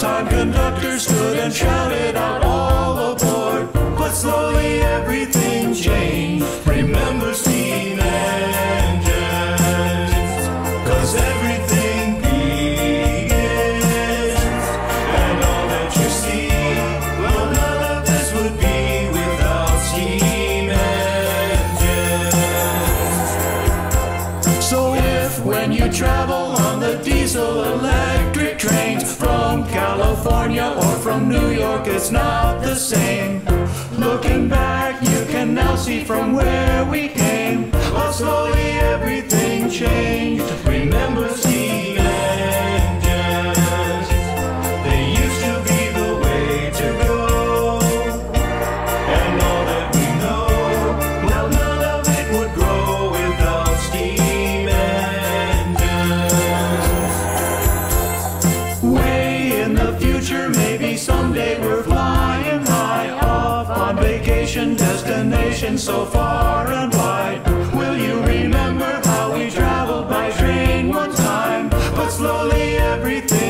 time conductor stood and shouted out all aboard. But slowly everything changed. Remember steam engines. Cause everything begins. And all that you see, well, none of this would be without steam engines. So if when you travel on the diesel electric trains from California or from New York, it's not the same. Looking back, you can now see from where we came. Destination so far and wide. Will you remember how we traveled by train one time? But slowly everything.